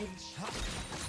Rampage.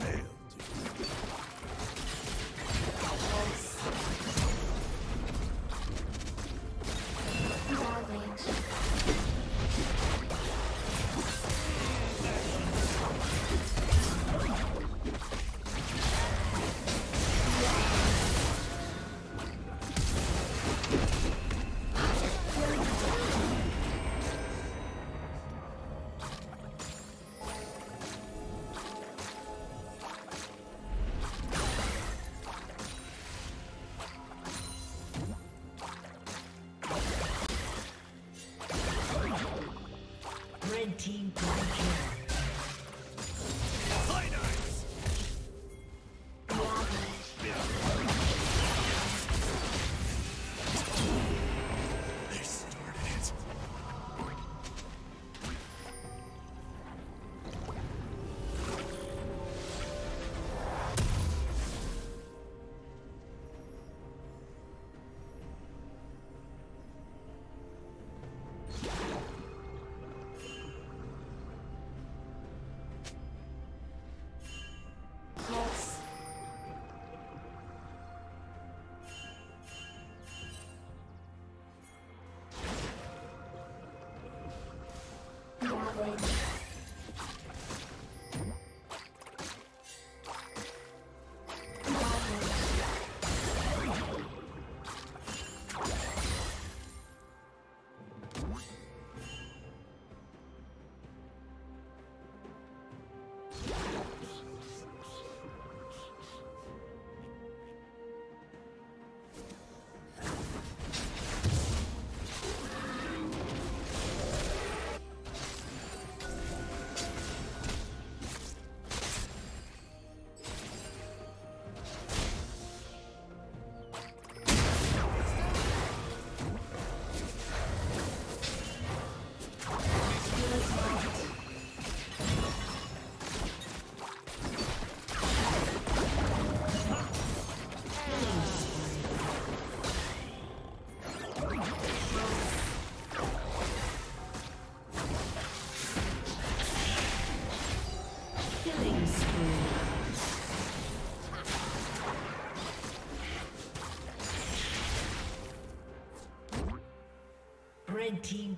Hey.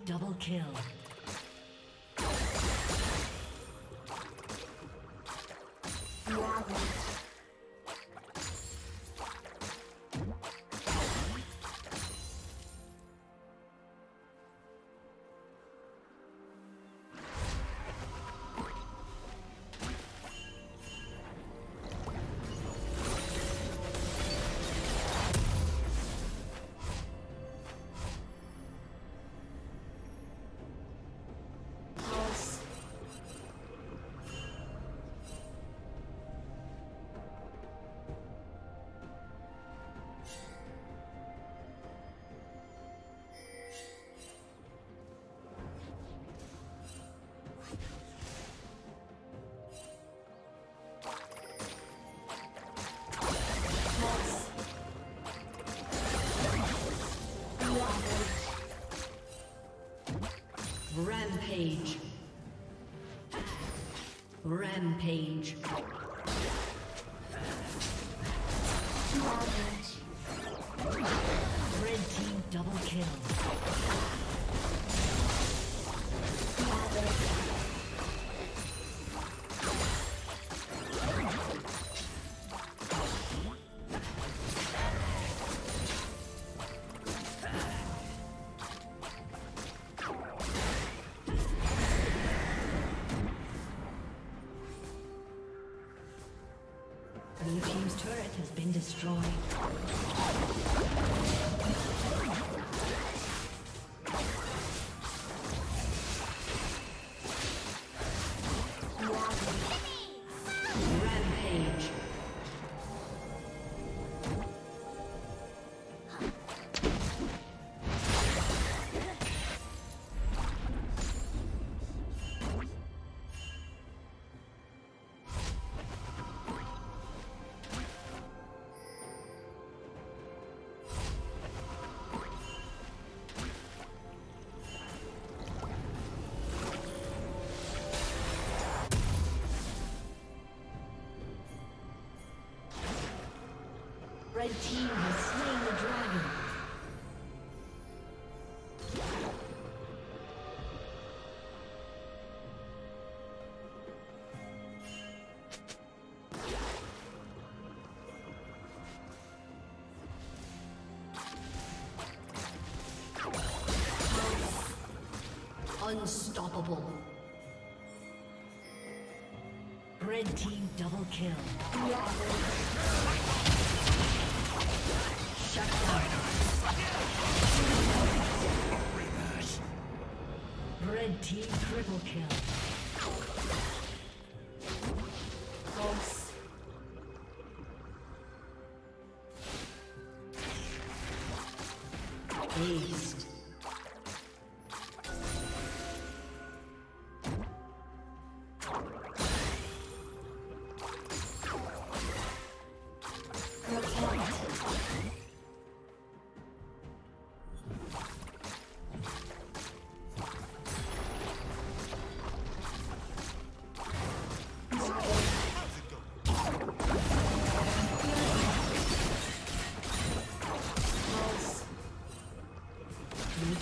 Double kill. Rampage. Rampage. Destroyed. Red team has slain the dragon. Unstoppable. Red team double kill. Down. Red team triple kill. Close. Aced.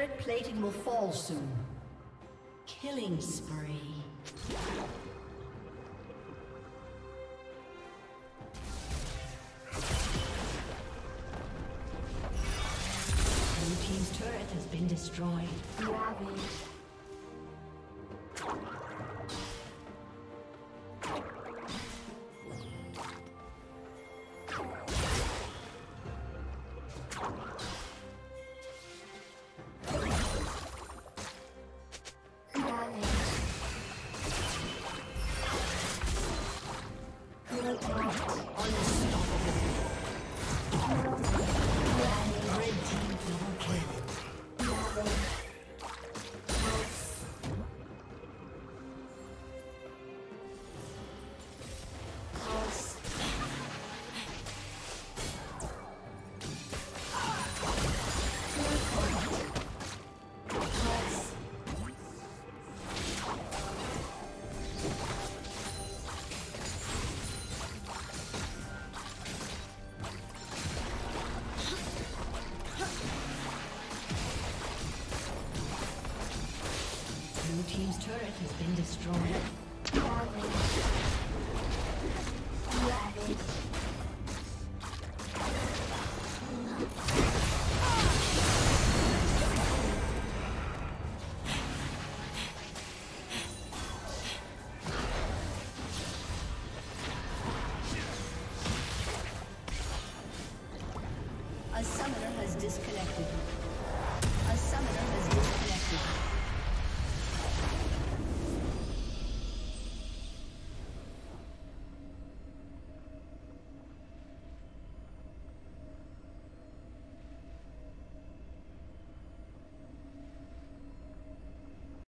Turret plating will fall soon. Killing spree. Blue team's turret has been destroyed. Rampage. Team's turret has been destroyed. A summoner has disconnected. A summoner has.